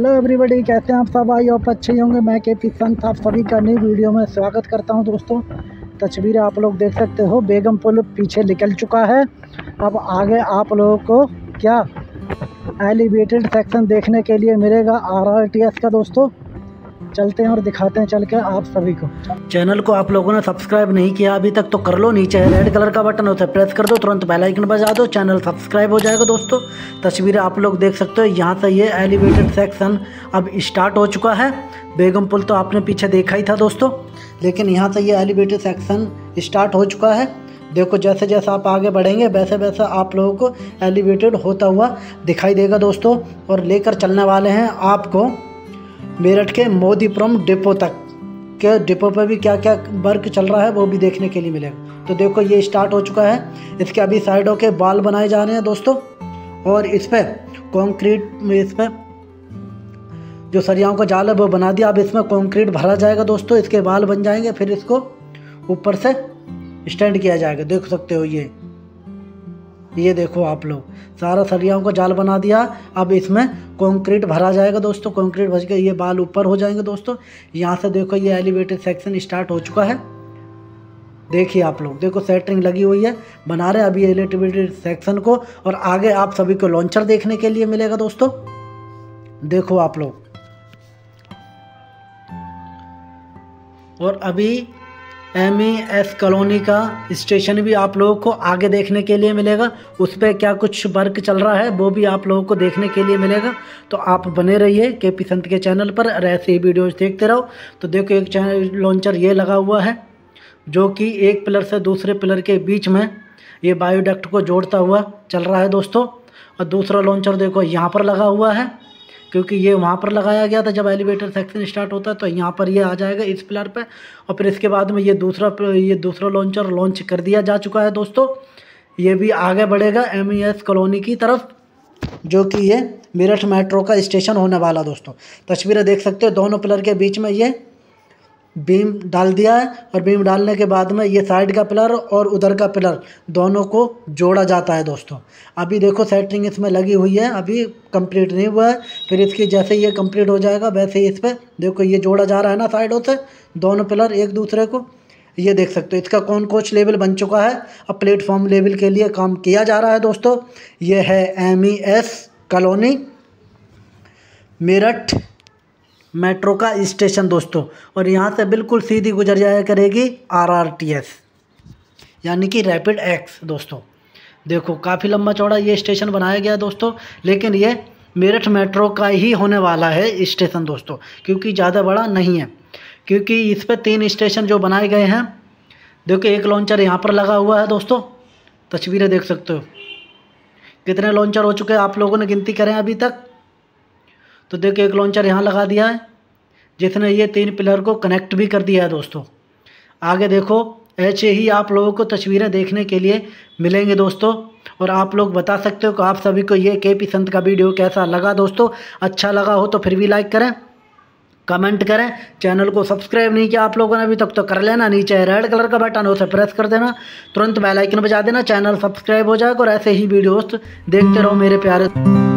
Hello everybody कैसे हैं आप सब? आई आप अच्छे होंगे। मैं के पी संत आप सभी का नई वीडियो में स्वागत करता हूँ दोस्तों। तस्वीर आप लोग देख सकते हो। बेगम पुल पीछे निकल चुका है। अब आगे आप लोगों को क्या? एलिवेटेड सेक्शन देखने के लिए मिलेगा आरआरटीएस का दोस्तों। चलते हैं और दिखाते हैं चल के आप सभी को। चैनल को आप लोगों ने सब्सक्राइब नहीं किया अभी तक तो कर लो, नीचे रेड कलर का बटन होता है प्रेस कर दो, तुरंत बेल आइकन बजा दो चैनल सब्सक्राइब हो जाएगा दोस्तों। तस्वीरें आप लोग देख सकते हो, यहाँ से ये एलिवेटेड सेक्शन अब स्टार्ट हो चुका है। बेगम पुल तो आपने पीछे देखा ही था दोस्तों, लेकिन यहाँ से ये एलिवेटेड सेक्शन स्टार्ट हो चुका है। देखो, जैसे जैसे आप आगे बढ़ेंगे, वैसे वैसे आप लोगों को एलिवेटेड होता हुआ दिखाई देगा दोस्तों। और लेकर चलने वाले हैं आपको मेरठ के मोदीपुरम डिपो तक। के डिपो पर भी क्या क्या वर्क चल रहा है, वो भी देखने के लिए मिलेगा। तो देखो, ये स्टार्ट हो चुका है। इसके अभी साइडों के बाल बनाए जा रहे हैं दोस्तों। और इस पर कॉन्क्रीट इस पर जो सरियाओं का जाल है, वो बना दिया। अब इसमें कॉन्क्रीट भरा जाएगा दोस्तों। इसके बाल बन जाएँगे, फिर इसको ऊपर से स्टैंड किया जाएगा। देख सकते हो ये। ये देखो आप लोग। सारा सरियाओं का जाल बना दिया। अब इसमें कंक्रीट भरा जाएगा दोस्तों। कंक्रीट भर के ये बाल ऊपर हो जाएँगे दोस्तों। यहाँ से देखो ये एलिवेटेड सेक्शन स्टार्ट हो चुका है। देखिए आप लोग, देखो सेटरिंग लगी हुई है। बना रहे अभी एलिवेटेड सेक्शन को और आगे आप सभी को लॉन्चर देखने के लिए मिलेगा दोस्तों। देखो आप लोग। और अभी एम ई एस कॉलोनी का स्टेशन भी आप लोगों को आगे देखने के लिए मिलेगा। उस पर क्या कुछ वर्क चल रहा है, वो भी आप लोगों को देखने के लिए मिलेगा। तो आप बने रहिए के पी संत के चैनल पर, और ऐसे ही वीडियोज़ देखते रहो। तो देखो, एक चैनल लॉन्चर ये लगा हुआ है, जो कि एक पिलर से दूसरे पिलर के बीच में ये बायोडक्ट को जोड़ता हुआ चल रहा है दोस्तों। और दूसरा लॉन्चर देखो, यहाँ पर लगा हुआ है। क्योंकि ये वहाँ पर लगाया गया था, जब एलिवेटर सेक्शन स्टार्ट होता है तो यहाँ पर ये आ जाएगा इस पिलर पर और फिर इसके बाद में ये दूसरा ये दूसरा लॉन्चर लॉन्च कर दिया जा चुका है दोस्तों। ये भी आगे बढ़ेगा एमईएस कॉलोनी की तरफ़, जो कि ये मेरठ मेट्रो का स्टेशन होने वाला दोस्तों। तस्वीरें देख सकते हो, दोनों पिलर के बीच में ये बीम डाल दिया है और बीम डालने के बाद में ये साइड का पिलर और उधर का पिलर दोनों को जोड़ा जाता है दोस्तों। अभी देखो सेटरिंग इसमें लगी हुई है, अभी कंप्लीट नहीं हुआ है, फिर इसकी जैसे ये कंप्लीट हो जाएगा, वैसे ही इस पर देखो ये जोड़ा जा रहा है ना साइडों से, दोनों पिलर एक दूसरे को। ये देख सकते हो, इसका कौन कोच लेवल बन चुका है, अब प्लेटफॉर्म लेवल के लिए काम किया जा रहा है दोस्तों। ये है एम कॉलोनी मेरठ मेट्रो का स्टेशन दोस्तों, और यहाँ से बिल्कुल सीधी गुजर जाया करेगी आरआरटीएस, यानी कि रैपिड एक्स दोस्तों। देखो, काफ़ी लंबा चौड़ा ये स्टेशन बनाया गया दोस्तों, लेकिन ये मेरठ मेट्रो का ही होने वाला है स्टेशन दोस्तों, क्योंकि ज़्यादा बड़ा नहीं है, क्योंकि इस पर तीन स्टेशन जो बनाए गए हैं। देखो, एक लॉन्चर यहाँ पर लगा हुआ है दोस्तों, तस्वीरें देख सकते हो। कितने लॉन्चर हो चुके हैं, आप लोगों ने गिनती करें अभी तक। तो देखिए एक लॉन्चर यहाँ लगा दिया है, जिसने ये तीन पिलर को कनेक्ट भी कर दिया है दोस्तों। आगे देखो, ऐसे ही आप लोगों को तस्वीरें देखने के लिए मिलेंगे दोस्तों, और आप लोग बता सकते हो कि आप सभी को ये के पी संत का वीडियो कैसा लगा दोस्तों। अच्छा लगा हो तो फिर भी लाइक करें कमेंट करें। चैनल को सब्सक्राइब नहीं किया आप लोगों ने अभी तक तो कर लेना, नीचे रेड कलर का बटन उसे प्रेस कर देना। तुरंत बेल आइकन बजा देना चैनल सब्सक्राइब हो जाएगा, और ऐसे ही वीडियोस देखते रहो मेरे प्यारे।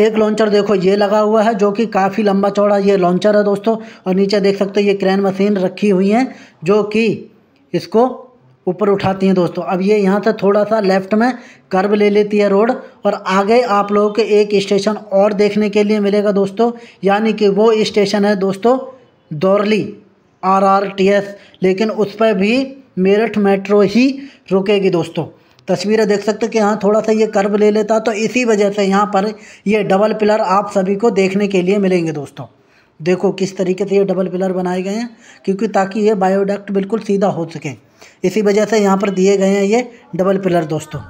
एक लॉन्चर देखो, ये लगा हुआ है जो कि काफ़ी लंबा चौड़ा ये लॉन्चर है दोस्तों। और नीचे देख सकते हो, ये क्रेन मशीन रखी हुई है जो कि इसको ऊपर उठाती हैं दोस्तों। अब ये यहाँ से थोड़ा सा लेफ़्ट में कर्व ले लेती है रोड और आगे आप लोगों के एक स्टेशन और देखने के लिए मिलेगा दोस्तों। यानी कि वो स्टेशन है दोस्तों, Daurli R R T S लेकिन उस पर भी मेरठ मेट्रो ही रुकेगी दोस्तों। तस्वीरें देख सकते हो कि यहाँ थोड़ा सा ये कर्व ले लेता तो इसी वजह से यहाँ पर ये डबल पिलर आप सभी को देखने के लिए मिलेंगे दोस्तों। देखो किस तरीके से ये डबल पिलर बनाए गए हैं, क्योंकि ताकि ये बायोडक्ट बिल्कुल सीधा हो सके। इसी वजह से यहाँ पर दिए गए हैं ये डबल पिलर दोस्तों।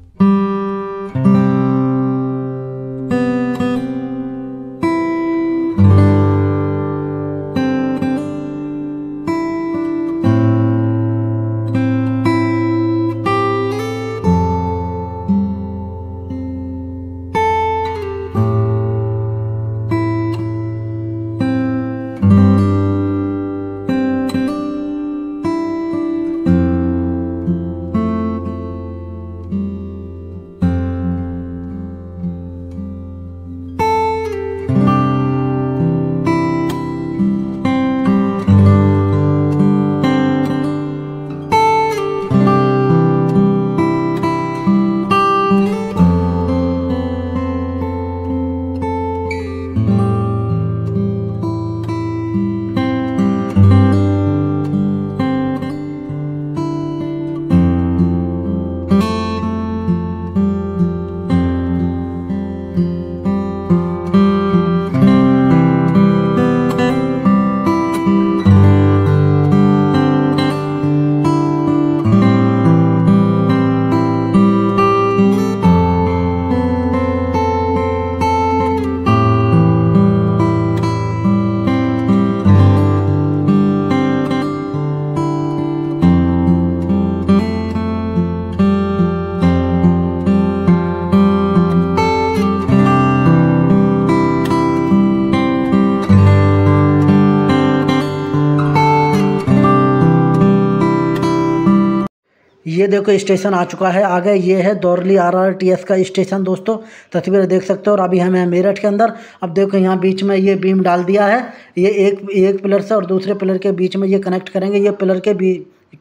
ये देखो, स्टेशन आ चुका है। आगे ये है Daurli R R T S का स्टेशन, दोस्तों। तस्वीर देख सकते हो और अभी हम हैं मेरठ के अंदर, अब देखो यहाँ बीच में ये बीम डाल दिया है। ये एक एक पिलर से और दूसरे पिलर के बीच में ये कनेक्ट करेंगे। ये पिलर के बी,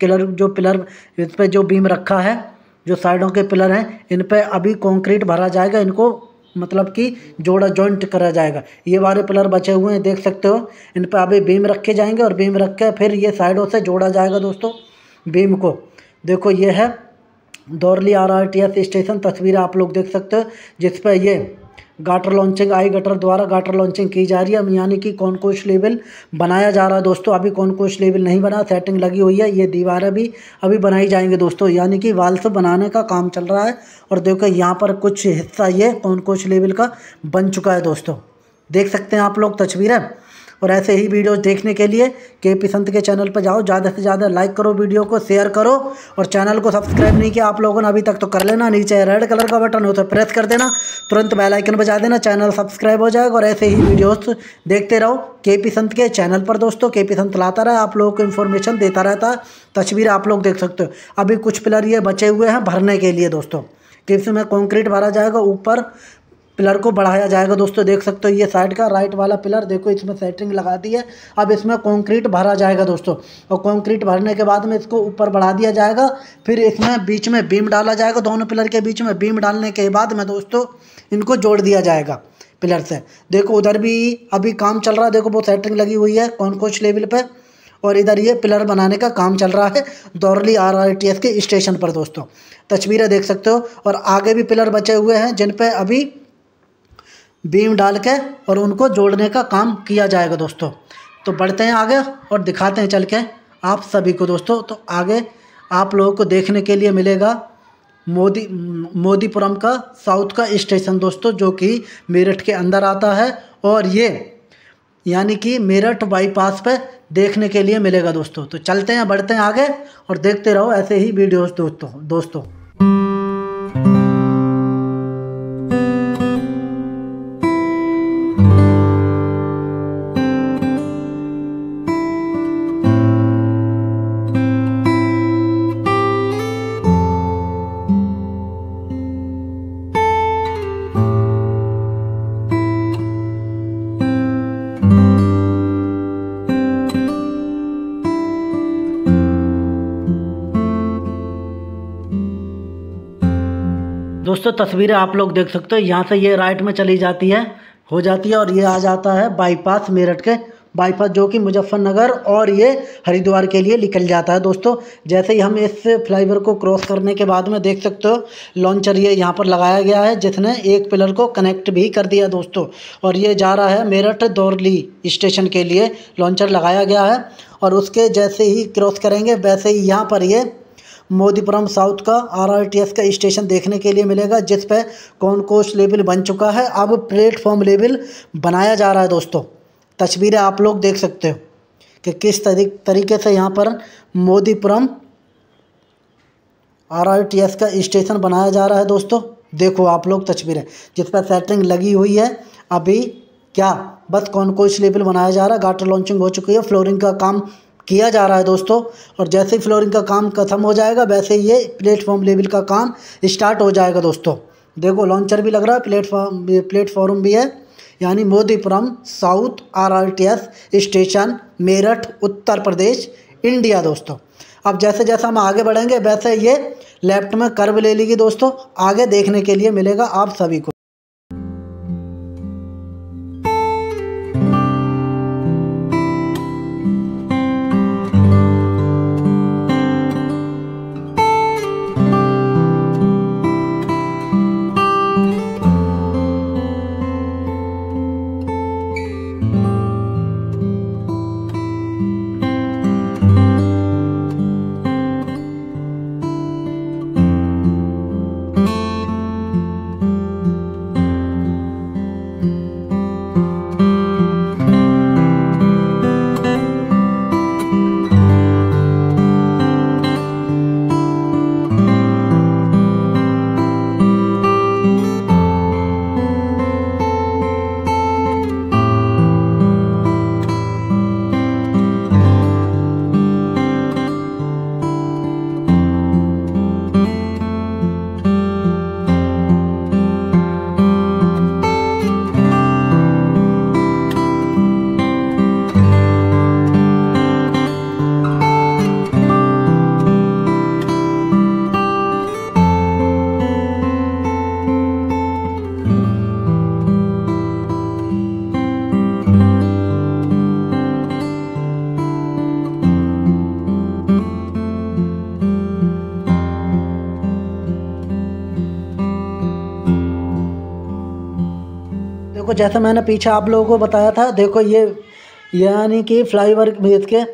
पिलर, जो पिलर, इस पर जो बीम रखा है, जो साइडों के पिलर हैं, इन पर अभी कॉन्क्रीट भरा जाएगा। इनको मतलब कि जोड़ा जॉइंट करा जाएगा। ये वाले पिलर बचे हुए हैं, देख सकते हो। इन पर अभी बीम रखे जाएँगे और बीम रख के फिर ये साइडों से जोड़ा जाएगा, दोस्तों, बीम को। देखो ये है Daurli R R T S station, तस्वीर आप लोग देख सकते हो, जिस पर ये गाटर लॉन्चिंग आई गटर द्वारा गाटर लॉन्चिंग की जा रही है। यानी कि कॉन्कोश लेवल बनाया जा रहा है दोस्तों, अभी कॉन्कोश लेवल नहीं बना सेटिंग लगी हुई है, ये दीवारें भी अभी बनाई जाएँगे दोस्तों, यानी कि वाल्स बनाने का काम चल रहा है, और देखो यहाँ पर कुछ हिस्सा ये कॉन्कोश लेवल का बन चुका है दोस्तों। देख सकते हैं आप लोग तस्वीरें। और ऐसे ही वीडियोस देखने के लिए के पी संत के चैनल पर जाओ, ज़्यादा से ज़्यादा लाइक करो, वीडियो को शेयर करो और चैनल को सब्सक्राइब नहीं किया आप लोगों ने अभी तक तो कर लेना, नीचे रेड कलर का बटन हो तो प्रेस कर देना, तुरंत बेल आइकन बजा देना चैनल सब्सक्राइब हो जाएगा और ऐसे ही वीडियोस देखते रहो। के पी संत के चैनल पर दोस्तों के पी संत लाता रहा, आप लोगों को इन्फॉर्मेशन देता रहता, तस्वीर आप लोग देख सकते हो। अभी कुछ पिलर ये बचे हुए हैं भरने के लिए दोस्तों। कि इसमें कॉन्क्रीट भरा जाएगा, ऊपर पिलर को बढ़ाया जाएगा। दोस्तों, देख सकते हो, ये साइड का राइट वाला पिलर, देखो, इसमें सेटिंग लगा दी है। अब इसमें कंक्रीट भरा जाएगा, दोस्तों। और कंक्रीट भरने के बाद में इसको ऊपर बढ़ा दिया जाएगा। फिर इसमें बीच में बीम डाला जाएगा, दोनों पिलर के बीच में बीम डालने के बाद में, दोस्तों, इनको जोड़ दिया जाएगा पिलर से। देखो, उधर भी अभी काम चल रहा है। देखो वो सेटिंग लगी हुई है कौन कोच लेवल पर और इधर ये पिलर बनाने का काम चल रहा है Daurli R R T S के स्टेशन पर, दोस्तों। तस्वीरें देख सकते हो, और आगे भी पिलर बचे हुए हैं, जिन पे अभी बीम डाल के और उनको जोड़ने का काम किया जाएगा दोस्तों। तो बढ़ते हैं आगे और दिखाते हैं चल के आप सभी को दोस्तों। तो आगे आप लोगों को देखने के लिए मिलेगा मोदी, मोदीपुरम का, साउथ का स्टेशन दोस्तों, जो कि मेरठ के अंदर आता है। और ये यानी कि मेरठ बाईपास पे देखने के लिए मिलेगा दोस्तों। तो चलते हैं, बढ़ते हैं आगे और देखते रहो ऐसे ही वीडियोस दोस्तों दोस्तों। तस्वीरें आप लोग देख सकते हो। यहाँ से ये राइट में चली जाती है, हो जाती है और ये आ जाता है बाईपास मेरठ के। बाईपास जो कि मुजफ्फरनगर और ये हरिद्वार के लिए निकल जाता है दोस्तों। जैसे ही हम इस फ्लाईओवर को क्रॉस करने के बाद में देख सकते हो लॉन्चर ये यहाँ पर लगाया गया है, जिसने एक पिलर को कनेक्ट भी कर दिया दोस्तों। और ये जा रहा है मेरठ दौरली स्टेशन के लिए लॉन्चर लगाया गया है। और उसके जैसे ही क्रॉस करेंगे, वैसे ही यहाँ पर ये मोदीपुरम साउथ का आरआरटीएस का स्टेशन देखने के लिए मिलेगा, जिस पर कौन कोच लेवल बन चुका है। अब प्लेटफॉर्म लेवल बनाया जा रहा है दोस्तों। तस्वीरें आप लोग देख सकते हो कि किस तरीके से यहाँ पर मोदीपुरम आरआरटीएस का स्टेशन बनाया जा रहा है दोस्तों। देखो आप लोग तस्वीरें, जिस पर सेटिंग लगी हुई है। अभी क्या? बस कौन कोच लेवल बनाया जा रहा है। गाटर लॉन्चिंग हो चुकी है। फ्लोरिंग का काम किया जा रहा है दोस्तों। और जैसे ही फ्लोरिंग का काम ख़त्म हो जाएगा, वैसे ही ये प्लेटफॉर्म लेवल का काम स्टार्ट हो जाएगा दोस्तों। देखो लॉन्चर भी लग रहा है प्लेटफॉर्म प्लेटफॉर्म भी है। यानी Modipuram south RRTS station, Meerut, Uttar Pradesh, India दोस्तों। अब जैसे जैसे हम आगे बढ़ेंगे, वैसे ये लेफ़्ट में कर्व ले लेगी दोस्तों। आगे देखने के लिए मिलेगा आप सभी को। जैसा मैंने पीछे आप लोगों को बताया था, देखो ये, यानी कि फ्लाईओवर के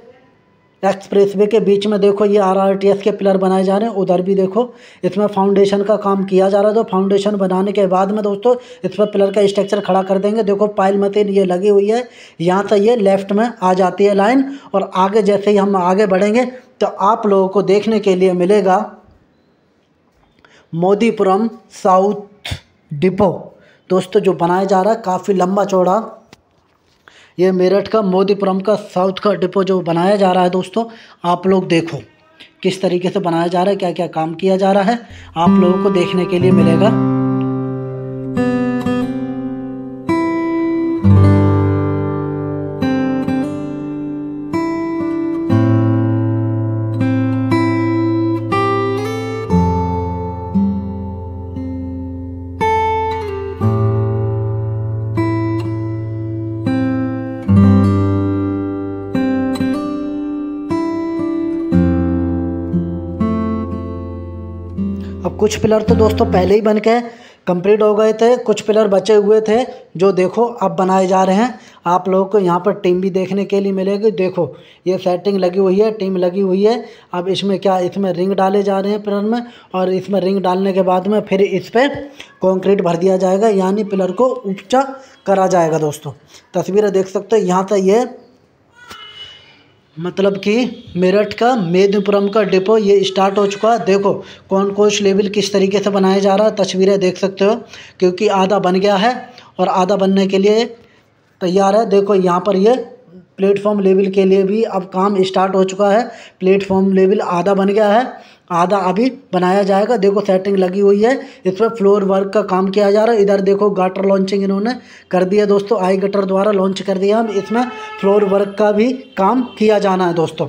एक्सप्रेस वे के बीच में देखो ये आरआरटीएस के पिलर बनाए जा रहे हैं, उधर भी देखो, इसमें फाउंडेशन का काम किया जा रहा है तो फाउंडेशन बनाने के बाद में दोस्तों इस पर पिलर का स्ट्रक्चर खड़ा कर देंगे, देखो पाइल मशीन ये लगी हुई है, यहाँ से ये लेफ़्ट में आ जाती है लाइन, और आगे जैसे ही हम आगे बढ़ेंगे तो आप लोगों को देखने के लिए मिलेगा मोदीपुरम साउथ डिपो। दोस्तों, जो बनाया जा रहा है काफ़ी लंबा चौड़ा। ये मेरठ का, मोदीपुरम का, साउथ का डिपो जो बनाया जा रहा है दोस्तों, आप लोग देखो। किस तरीके से बनाया जा रहा है क्या क्या काम किया जा रहा है, आप लोगों को देखने के लिए मिलेगा। कुछ पिलर तो दोस्तों पहले ही बन के कंप्लीट हो गए थे। कुछ पिलर बचे हुए थे, जो देखो अब बनाए जा रहे हैं। आप लोगों को यहाँ पर टीम भी देखने के लिए मिलेगी। देखो, ये सेटिंग लगी हुई है, टीम लगी हुई है। अब इसमें क्या, इसमें रिंग डाले जा रहे हैं पिलर में और इसमें रिंग डालने के बाद में फिर इस पर कॉन्क्रीट भर दिया जाएगा। यानी पिलर को ऊँचा करा जाएगा दोस्तों। तस्वीरें देख सकते हो, यहाँ से ये मतलब कि मेरठ का मेदिनीपुरम का डिपो ये स्टार्ट हो चुका है। देखो, कौन कोच लेवल किस तरीके से बनाया जा रहा है, तस्वीरें देख सकते हो, क्योंकि आधा बन गया है और आधा बनने के लिए तैयार है। देखो, यहाँ पर ये प्लेटफॉर्म लेवल के लिए भी अब काम स्टार्ट हो चुका है। प्लेटफॉर्म लेवल आधा बन गया है। आधा अभी बनाया जाएगा। देखो सेटिंग लगी हुई है। इस पर फ्लोर वर्क का काम किया जा रहा है। इधर देखो गाटर लॉन्चिंग इन्होंने कर दिया दोस्तों। आई गटर द्वारा लॉन्च कर दिया। हम इसमें फ्लोर वर्क का भी काम किया जाना है दोस्तों।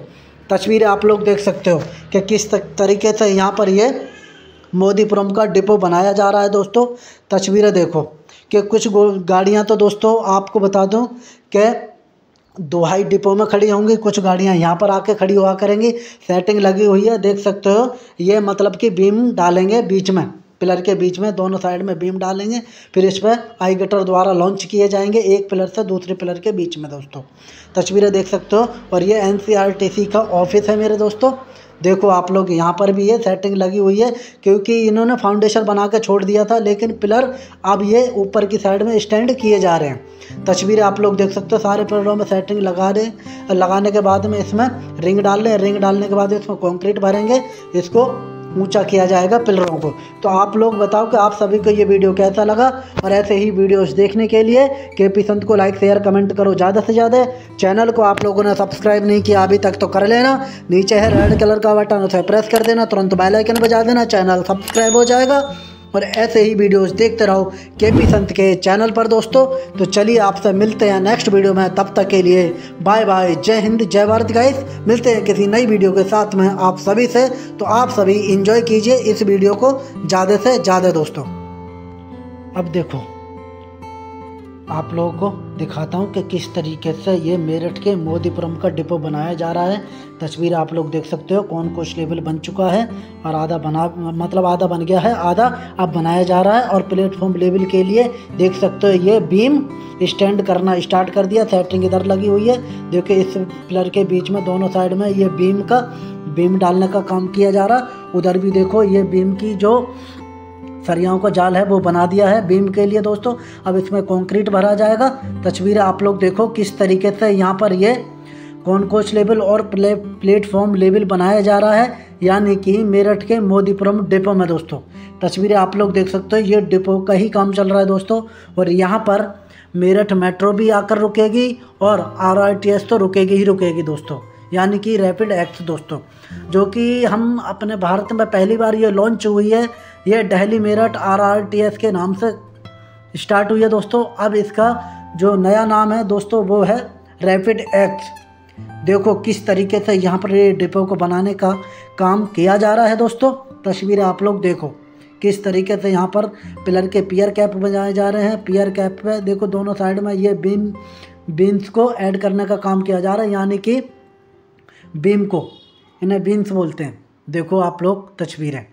तस्वीरें आप लोग देख सकते हो कि किस तरीके से यहाँ पर ये मोदीपुरम का डिपो बनाया जा रहा है दोस्तों। तस्वीरें देखो कि कुछ गाड़ियाँ तो दोस्तों आपको बता दूँ कि दोहाई डिपो में खड़ी होंगी, कुछ गाड़ियाँ यहाँ पर आके खड़ी हुआ करेंगी। सेटिंग लगी हुई है, देख सकते हो। ये मतलब कि बीम डालेंगे बीच में। पिलर के बीच में, दोनों साइड में बीम डालेंगे। फिर इस पर आई गटर द्वारा लॉन्च किए जाएँगे, एक पिलर से दूसरे पिलर के बीच में, दोस्तों। तस्वीरें देख सकते हो। और ये एन का ऑफ़िस है मेरे दोस्तों। देखो आप लोग, यहाँ पर भी ये सेटिंग लगी हुई है, क्योंकि इन्होंने फाउंडेशन बना के छोड़ दिया था, लेकिन पिलर अब ये ऊपर की साइड में स्टैंड किए जा रहे हैं। तस्वीरें आप लोग देख सकते हो, सारे पिलरों में सेटिंग लगा रहे लगाने के बाद में इसमें रिंग डाल रहे रिंग डालने के बाद इसमें कॉन्क्रीट भरेंगे, इसको ऊँचा किया जाएगा पिलरों को। तो आप लोग बताओ कि आप सभी को ये वीडियो कैसा लगा? और ऐसे ही वीडियोस देखने के लिए के पी संत को लाइक शेयर कमेंट करो ज़्यादा से ज़्यादा। चैनल को आप लोगों ने सब्सक्राइब नहीं किया अभी तक तो कर लेना। नीचे है रेड कलर का बटन उसे प्रेस कर देना। तुरंत बेलाइकन बजा देना। चैनल सब्सक्राइब हो जाएगा। और ऐसे ही वीडियोस देखते रहो के पी संत के चैनल पर दोस्तों। तो चलिए आपसे मिलते हैं नेक्स्ट वीडियो में। तब तक के लिए बाय बाय जय हिंद, जय भारत गाइस मिलते हैं किसी नई वीडियो के साथ में आप सभी से। तो आप सभी इंजॉय कीजिए इस वीडियो को ज़्यादा से ज़्यादा दोस्तों। अब देखो। आप लोगों को दिखाता हूँ कि किस तरीके से ये मेरठ के मोदीपुरम का डिपो बनाया जा रहा है। तस्वीर आप लोग देख सकते हो, कौन कुछ लेवल बन चुका है और आधा बना मतलब आधा बन गया है, आधा अब बनाया जा रहा है और प्लेटफॉर्म लेवल के लिए देख सकते हो, ये बीम स्टैंड करना स्टार्ट कर दिया, सेटिंग इधर लगी हुई है। देखिए, इस पिलर के बीच में, दोनों साइड में ये बीम का, बीम डालने का काम किया जा रहा। उधर भी देखो, ये बीम की जो सरियाओं का जाल है, वो बना दिया है बीम के लिए दोस्तों। अब इसमें कंक्रीट भरा जाएगा। तस्वीरें आप लोग देखो किस तरीके से यहाँ पर ये कॉनकोच लेवल और प्ले, प्लेटफॉर्म लेवल बनाया जा रहा है, यानी कि मेरठ के मोदीपुरम डिपो में दोस्तों। तस्वीरें आप लोग देख सकते हो, ये डिपो का ही काम चल रहा है दोस्तों। और यहाँ पर मेरठ मेट्रो भी आकर रुकेगी और आरआईटीएस तो रुकेगी ही रुकेगी दोस्तों। यानी कि रैपिड एक्ट दोस्तों, जो कि हम अपने भारत में पहली बार ये लॉन्च हुई है। ये दिल्ली मेरठ आरआरटीएस के नाम से स्टार्ट हुई है दोस्तों। अब इसका जो नया नाम है दोस्तों, वो है रैपिड एक्ट देखो किस तरीके से यहाँ पर ये डिपो को बनाने का काम किया जा रहा है दोस्तों। तस्वीरें आप लोग देखो, किस तरीके से यहाँ पर पिलर के पियर कैप बनाए जा रहे हैं। पियर कैप पे देखो दोनों साइड में ये बीम बीन्स को ऐड करने का काम किया जा रहा है, यानी कि बीम को, इन्हें बीन्स बोलते हैं। देखो आप लोग तस्वीरें।